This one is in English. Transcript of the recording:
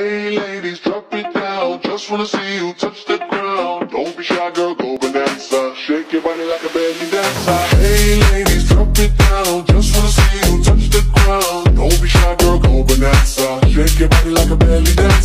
Hey ladies, drop it down. Just wanna see you touch the ground. Don't be shy, girl, go Bananza. Shake your body like a belly dancer. Hey ladies, drop it down. Just wanna see you touch the ground. Don't be shy, girl, go Bananza. Shake your body like a belly dancer.